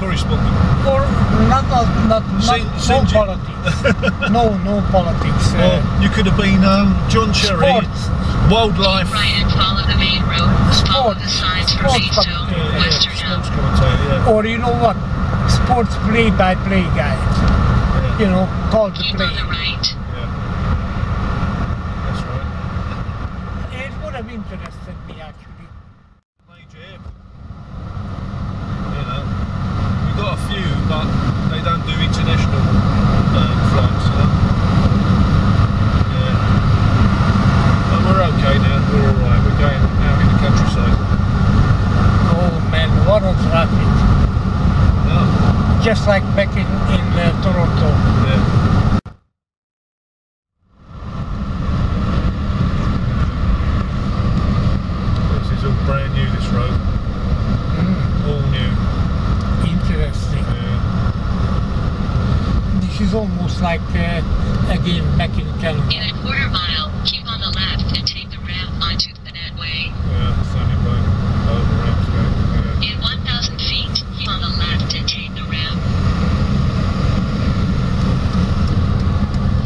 correspondent. Or not, not, not, not Saint- no Saint politics. no, no politics. Or Uh, you could have been um, John Cherry, sports. wildlife. Right and follow the main road. Follow Sports. the signs for Sports Maidstone, Yeah, yeah, Westerhill. sports commentator, yeah. Or you know what? Sports play-by-play guy. You know, called the play. the right. yeah. That's right. It would have interested me actually. Major airport. You know, we got a few, but they don't do international um, flights. You know? Yeah. But we're okay now. We're all right. We're going out in the countryside. Oh man, what a traffic! Yeah. Just like back in in uh, Toronto. Yeah. This is all brand new. This road, Mm, all new. interesting. Yeah. This is almost like uh, again back in Canada. In a quarter mile, keep on the left and take the ramp onto the Netway. Yeah. It's only by over Ramsgate. Yeah. In 1,000 feet, keep on the left and take the ramp.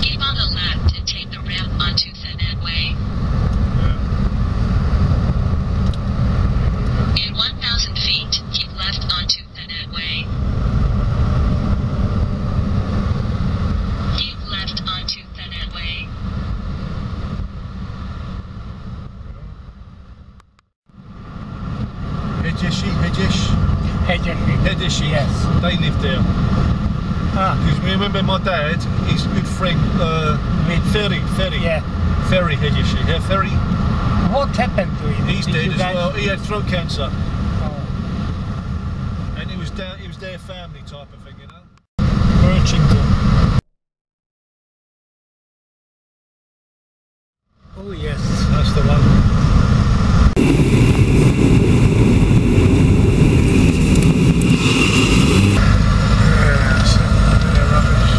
Keep on the left and take the ramp onto the Netway. Yeah. In 1,000 feet, keep left onto the Netway. Keep left onto the Netway. Hegyesi, Hejesh, Yes. They live there. Ah, Because remember my dad, his good friend, uh, Ferry, Ferry. yeah. Ferry Hegyesi. Yeah, Ferry. What happened to him? He's Did dead as guys- well. He had throat cancer. Oh, And it was down, it was their family type of thing, you know? Birchington. Oh yes. That's the one. Yes, yeah, rubbish.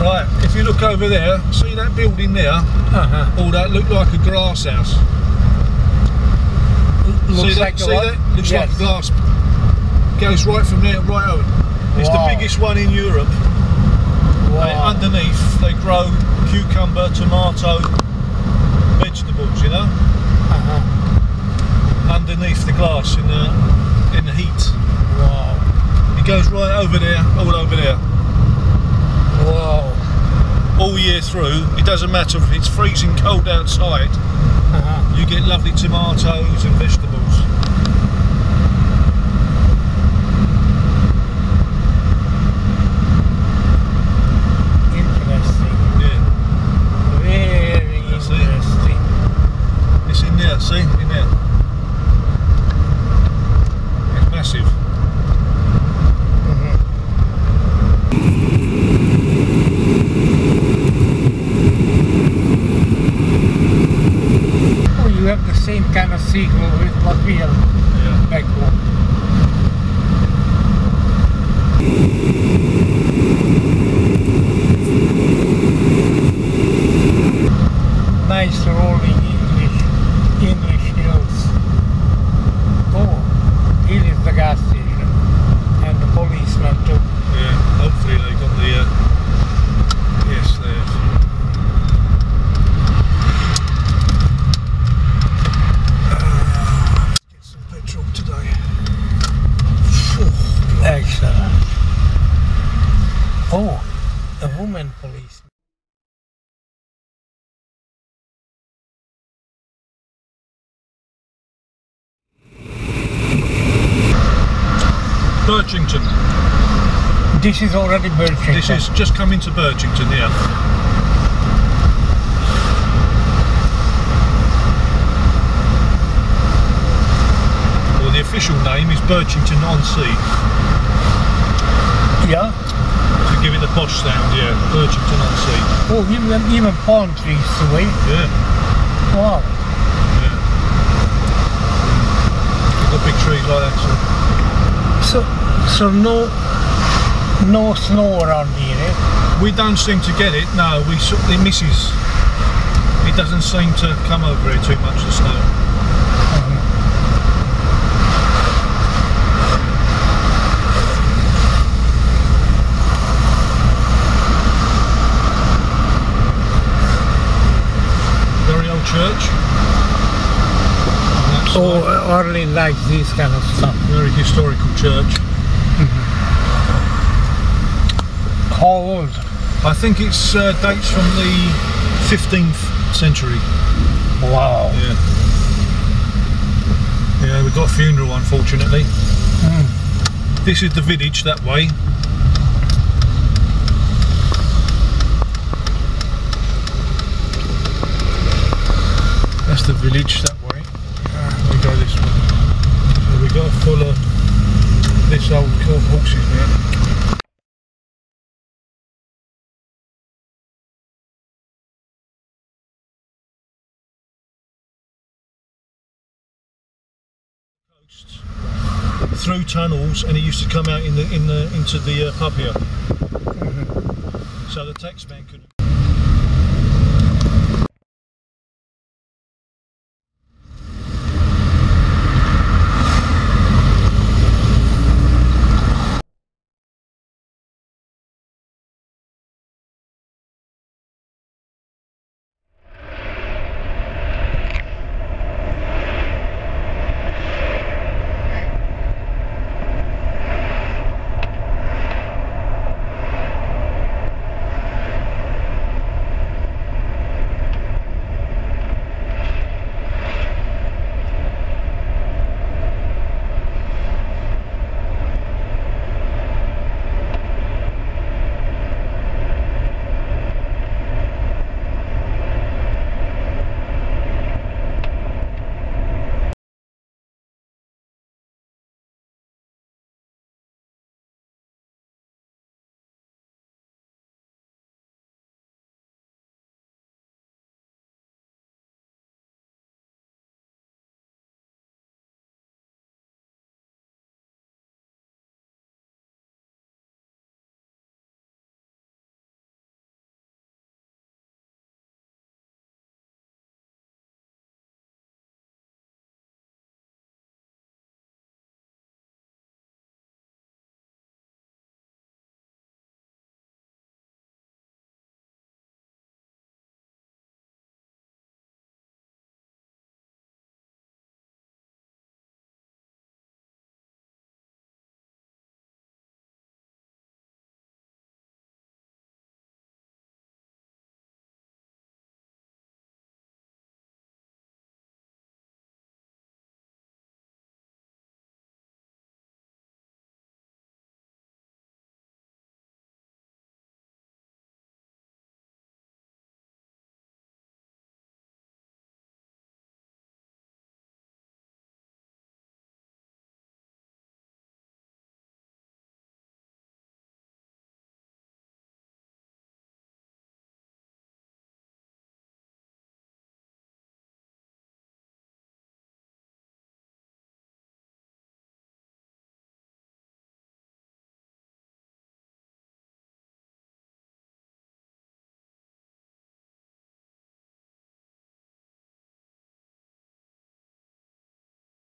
Right, if you look over there, see that building there? Uh-huh. All that looked like a glass house. Looks see that? like see that? Looks like Yes. a glass. Goes right from there, right over. It's Wow. the biggest one in Europe. Wow. Uh, underneath, they grow cucumber, tomato, vegetables. You know, Uh-huh. underneath the glass in the in the heat. Wow. It goes right over there, all over there, Wow. all year through. It doesn't matter if it's freezing cold outside. Uh-huh. You get lovely tomatoes and vegetables. Interesting. Yeah, Very That's it. interesting. it's in there. See, in there. It's massive. Mhm. Oh, you have the same kind of signal with what we have Yeah. back home. Nice rolling English English hills. Oh, here is the gas station and the policeman too. Yeah, hopefully they got the. Uh, yes, they have. Ah, get some petrol today. Excellent. Oh, a woman policeman. Birchington. This is already Birchington. This is just coming to Birchington, yeah. Well, the official name is Birchington on Sea. Yeah. To give it the posh sound, yeah. Birchington on Sea. Oh, even even palm trees away. Yeah, Wow. yeah. You've got big trees like that, So no, no snow around here. Eh? We don't seem to get it. No, we it misses. It doesn't seem to come over here too much. The snow. Very old church. Oh. Orly likes this kind of stuff. very historical church. How old? I think it's uh, dates from the 15th century. Wow. Yeah. Yeah, we got a funeral unfortunately. This is the village that way. That's the village that way. Uh, we go this way. So we got to follow this old horses now. Through tunnels and it used to come out in the in the into the uh, pub here. So the taxman could